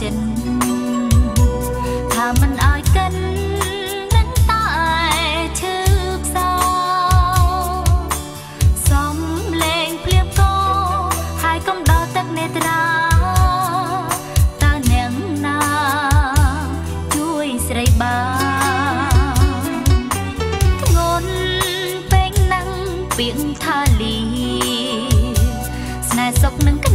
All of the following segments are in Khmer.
ចិត្តថាមិនអោយកិនមិនតើឈឺផ្សោសំលេងភ្លៀងកោហើយកុំដល់ទឹកនេត្រាតើអ្នកណាជួយស្រីបានធ្ងន់ពេកនឹងពាក្យថាលីស្នេហ៍សុខនឹង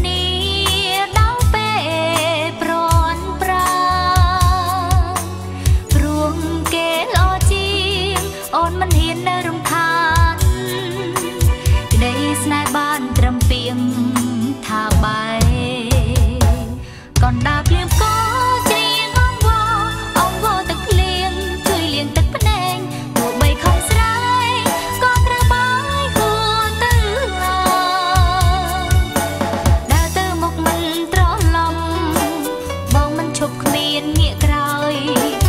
គ្មានងាកក្រោយនំហើយ